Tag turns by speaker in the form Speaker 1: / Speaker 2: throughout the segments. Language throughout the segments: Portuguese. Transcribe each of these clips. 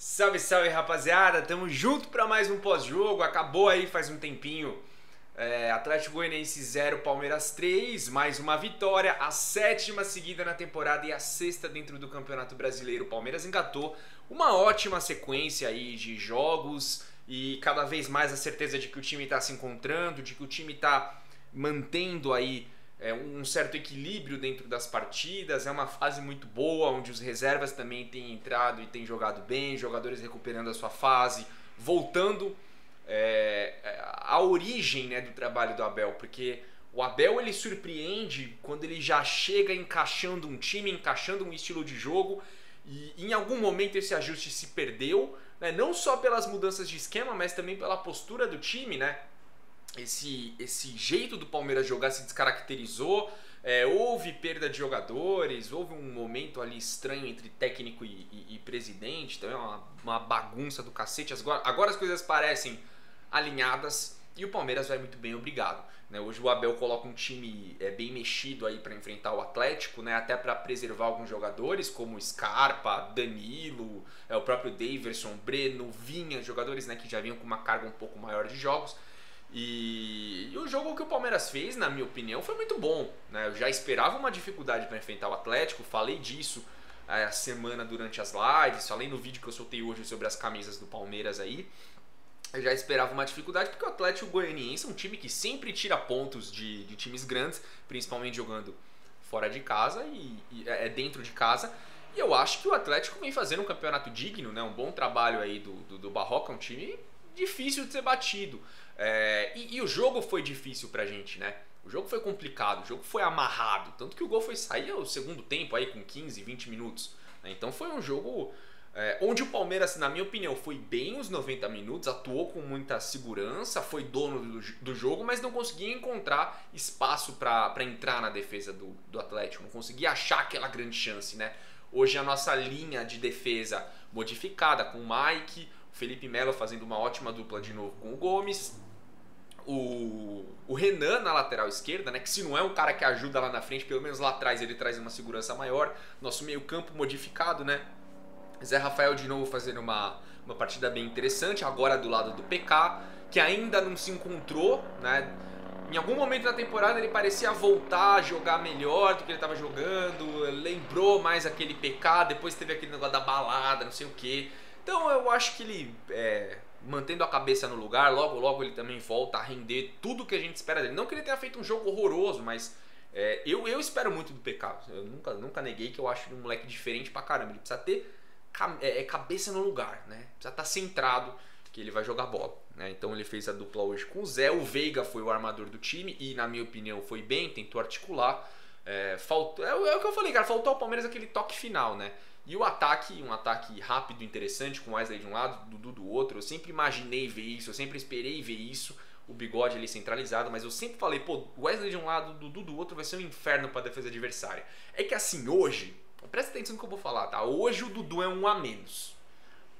Speaker 1: Salve, salve rapaziada, tamo junto para mais um pós-jogo. Acabou aí faz um tempinho. É, Atlético Goianiense 0, Palmeiras 3, mais uma vitória, a sétima seguida na temporada e a sexta dentro do Campeonato Brasileiro. Palmeiras engatou uma ótima sequência aí de jogos e cada vez mais a certeza de que o time está se encontrando, de que o time está mantendo aí é, um certo equilíbrio dentro das partidas. É uma fase muito boa, onde os reservas também têm entrado e têm jogado bem, jogadores recuperando a sua fase, voltando é, a origem né, do trabalho do Abel, porque o Abel ele surpreende quando ele já chega encaixando um time, encaixando um estilo de jogo e em algum momento esse ajuste se perdeu, né, não só pelas mudanças de esquema, mas também pela postura do time, né? Esse, esse jeito do Palmeiras jogar se descaracterizou. É, houve perda de jogadores, houve um momento ali estranho entre técnico e, e, e presidente, também uma, uma bagunça do cacete. Agora, agora as coisas parecem alinhadas e o Palmeiras vai muito bem, obrigado. Né? Hoje o Abel coloca um time é, bem mexido aí para enfrentar o Atlético, né? até para preservar alguns jogadores como Scarpa, Danilo, é, o próprio Daverson, Breno, Vinha, jogadores né, que já vinham com uma carga um pouco maior de jogos. E, e, o jogo que o Palmeiras fez, na minha opinião, foi muito bom. Né? Eu já esperava uma dificuldade para enfrentar o Atlético, falei disso é, a semana durante as lives, falei no vídeo que eu soltei hoje sobre as camisas do Palmeiras aí. Eu já esperava uma dificuldade porque o Atlético Goianiense é um time que sempre tira pontos de, de times grandes, principalmente jogando fora de casa e, e é, é dentro de casa. E eu acho que o Atlético vem fazendo um campeonato digno, né? um bom trabalho aí do, do, do Barroca, um time difícil de ser batido. É, e, e, o jogo foi difícil pra gente, né? O jogo foi complicado, o jogo foi amarrado. Tanto que o gol foi sair ao segundo tempo aí com 15, 20 minutos. Né? Então foi um jogo é, onde o Palmeiras, na minha opinião, foi bem os 90 minutos, atuou com muita segurança, foi dono do, do jogo, mas não conseguia encontrar espaço para entrar na defesa do, do Atlético, não conseguia achar aquela grande chance, né? Hoje a nossa linha de defesa modificada com o Mike, o Felipe Melo fazendo uma ótima dupla de novo com o Gomes, o, o Renan na lateral esquerda, né? Que se não é um cara que ajuda lá na frente, pelo menos lá atrás ele traz uma segurança maior. Nosso meio-campo modificado, né? Zé Rafael de novo fazendo uma, uma partida bem interessante, agora do lado do PK, que ainda não se encontrou, né? Em algum momento da temporada ele parecia voltar a jogar melhor do que ele estava jogando, lembrou mais aquele PK, depois teve aquele negócio da balada, não sei o que. Então eu acho que ele é, mantendo a cabeça no lugar, logo logo ele também volta a render tudo que a gente espera dele. Não que ele tenha feito um jogo horroroso, mas é, eu, eu espero muito do PK. Eu nunca, nunca neguei que eu acho um moleque diferente pra caramba. Ele precisa ter é, é, cabeça no lugar, né? Precisa estar tá centrado que ele vai jogar bola. Né? Então ele fez a dupla hoje com o Zé. O Veiga foi o armador do time e, na minha opinião, foi bem, tentou articular. É, faltou, é, é o que eu falei, cara. Faltou ao Palmeiras aquele toque final, né? E o ataque, um ataque rápido, interessante, com o Wesley de um lado, Dudu do outro. Eu sempre imaginei ver isso, eu sempre esperei ver isso. O bigode ali centralizado, mas eu sempre falei, pô, Wesley de um lado, Dudu do outro vai ser um inferno para defesa adversária. É que assim, hoje, presta atenção no que eu vou falar, tá? Hoje o Dudu é um a menos.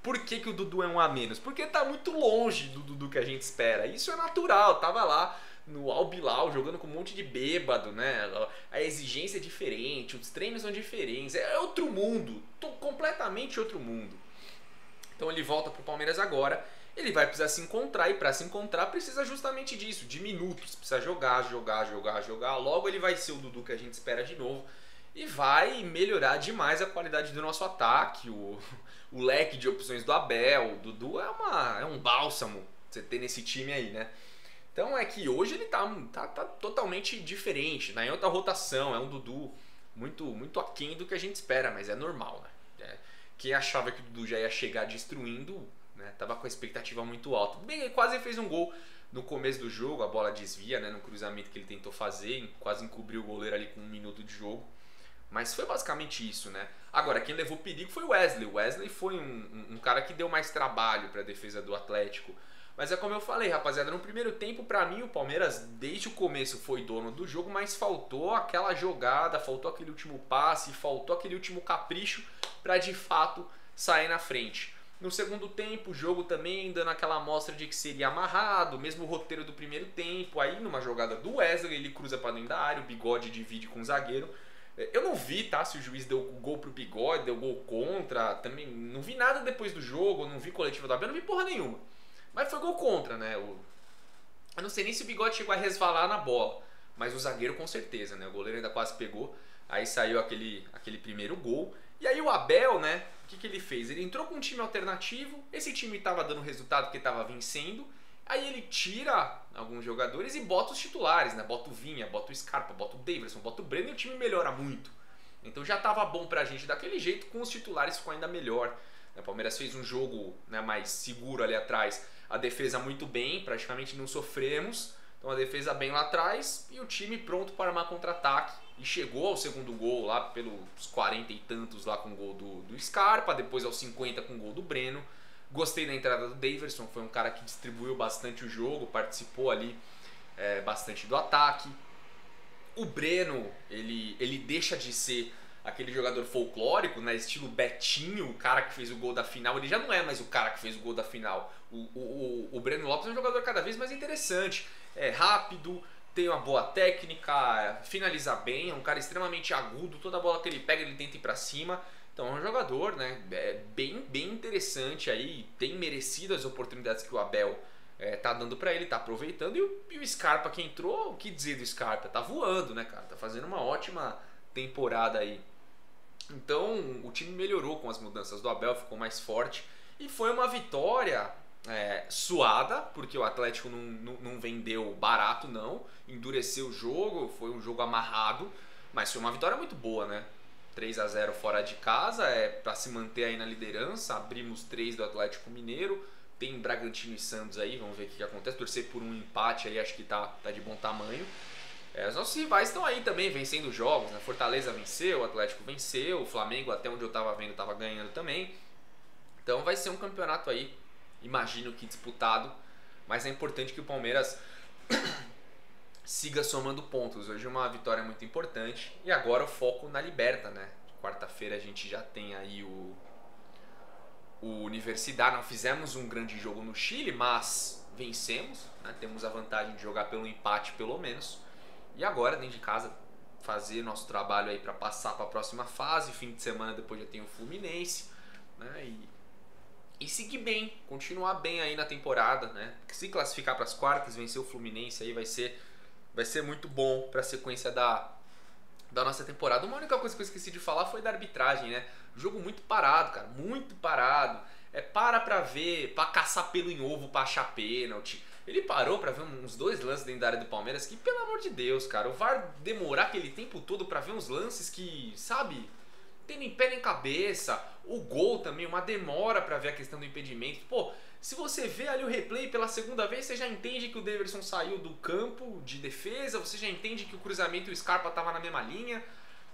Speaker 1: Por que, que o Dudu é um a menos? Porque tá muito longe do Dudu que a gente espera. Isso é natural, tava lá no Albilau jogando com um monte de bêbado, né? A exigência é diferente, os treinos são diferentes, é outro mundo, completamente outro mundo. Então ele volta pro Palmeiras agora, ele vai precisar se encontrar e para se encontrar precisa justamente disso, de minutos, precisa jogar, jogar, jogar, jogar. Logo ele vai ser o Dudu que a gente espera de novo e vai melhorar demais a qualidade do nosso ataque, o, o leque de opções do Abel. O Dudu é, uma, é um bálsamo você ter nesse time aí, né? Então é que hoje ele tá, tá, tá totalmente diferente, né? É outra rotação, é um Dudu muito, muito aquém do que a gente espera, mas é normal, né? É, quem achava que o Dudu já ia chegar destruindo, né? Tava com a expectativa muito alta. Bem, ele quase fez um gol no começo do jogo, a bola desvia, né? No cruzamento que ele tentou fazer, quase encobriu o goleiro ali com um minuto de jogo. Mas foi basicamente isso, né? Agora, quem levou perigo foi o Wesley. O Wesley foi um, um, um cara que deu mais trabalho para a defesa do Atlético. Mas é como eu falei, rapaziada, no primeiro tempo, para mim, o Palmeiras, desde o começo, foi dono do jogo, mas faltou aquela jogada, faltou aquele último passe, faltou aquele último capricho para de fato sair na frente. No segundo tempo, o jogo também dando aquela amostra de que seria amarrado, mesmo o roteiro do primeiro tempo. Aí, numa jogada do Wesley, ele cruza para dentro da área, o bigode divide com o zagueiro Eu não vi, tá? Se o juiz deu gol pro bigode, deu gol contra. Também não vi nada depois do jogo, não vi coletiva do Abel, não vi porra nenhuma. Mas foi gol contra, né? O... Eu não sei nem se o bigode chegou a resvalar na bola. Mas o zagueiro com certeza, né? O goleiro ainda quase pegou. Aí saiu aquele, aquele primeiro gol. E aí o Abel, né? O que, que ele fez? Ele entrou com um time alternativo. Esse time estava dando resultado porque estava vencendo. Aí ele tira alguns jogadores e bota os titulares, né? Bota o Vinha, bota o Scarpa, bota o Davidson, bota o Breno e o time melhora muito. Então já estava bom pra gente daquele jeito, com os titulares ficou ainda melhor. O Palmeiras fez um jogo né, mais seguro ali atrás, a defesa muito bem, praticamente não sofremos. Então a defesa bem lá atrás e o time pronto para armar contra-ataque. E chegou ao segundo gol lá pelos 40 e tantos lá com o gol do, do Scarpa, depois aos 50 com o gol do Breno. Gostei da entrada do Daverson, foi um cara que distribuiu bastante o jogo, participou ali é, bastante do ataque. O Breno, ele, ele deixa de ser aquele jogador folclórico, né, estilo Betinho, o cara que fez o gol da final, ele já não é mais o cara que fez o gol da final. O, o, o Breno Lopes é um jogador cada vez mais interessante, é rápido, tem uma boa técnica, finaliza bem, é um cara extremamente agudo, toda bola que ele pega ele tenta ir para cima. Então é um jogador, né, é bem, bem interessante aí, tem merecido as oportunidades que o Abel é, tá dando para ele, tá aproveitando. E o, e o, Scarpa que entrou, o que dizer do Scarpa? Tá voando, né, cara? Tá fazendo uma ótima temporada aí. Então o time melhorou com as mudanças do Abel, ficou mais forte. E foi uma vitória é, suada, porque o Atlético não, não, não vendeu barato, não. Endureceu o jogo, foi um jogo amarrado. Mas foi uma vitória muito boa, né? 3 a 0 fora de casa, é para se manter aí na liderança. Abrimos 3 do Atlético Mineiro. Tem Bragantino e Santos aí, vamos ver o que, que acontece. Torcer por um empate aí, acho que tá, tá de bom tamanho. É, os nossos rivais estão aí também vencendo jogos. Né? Fortaleza venceu, o Atlético venceu, o Flamengo, até onde eu tava vendo, tava ganhando também. Então vai ser um campeonato aí, imagino que disputado. Mas é importante que o Palmeiras siga somando pontos. Hoje uma vitória muito importante. E agora o foco na Liberta, né? Quarta-feira a gente já tem aí o, o Universidade. Não fizemos um grande jogo no Chile, mas vencemos. Né? Temos a vantagem de jogar pelo empate, pelo menos. E agora, dentro de casa, fazer nosso trabalho aí para passar para a próxima fase. Fim de semana depois já tem o Fluminense. Né? E, e seguir bem, continuar bem aí na temporada. Né? Se classificar para as quartas, vencer o Fluminense aí vai ser vai ser muito bom para a sequência da, da nossa temporada. Uma única coisa que eu esqueci de falar foi da arbitragem, né? Jogo muito parado, cara, muito parado. É para pra ver, para caçar pelo em ovo, pra achar pênalti. Ele parou para ver uns dois lances dentro da área do Palmeiras que, pelo amor de Deus, cara, o VAR demorar aquele tempo todo para ver uns lances que, sabe, tem nem pé nem cabeça. O gol também, uma demora para ver a questão do impedimento. Pô, se você vê ali o replay pela segunda vez, você já entende que o Davidson saiu do campo de defesa, você já entende que o cruzamento e o Scarpa estavam na mesma linha.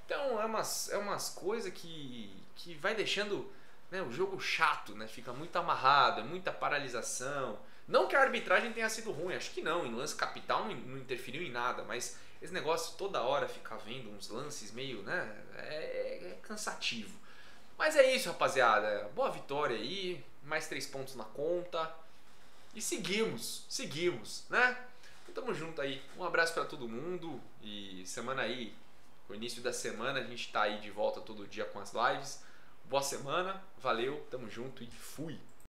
Speaker 1: Então é umas, é umas coisas que, que vai deixando né, o jogo chato, né? Fica muito amarrado, é muita paralisação. Não que a arbitragem tenha sido ruim, acho que não, em lance capital não, interferiu em nada, mas esse negócio toda hora ficar vendo uns lances meio, né? É, é cansativo. Mas é isso, rapaziada. Boa vitória aí mais três pontos na conta. E seguimos, seguimos, né? Tamo junto aí. Um abraço para todo mundo e semana aí, o início da semana, a gente tá aí de volta todo dia com as lives. Boa semana, valeu, tamo junto e fui!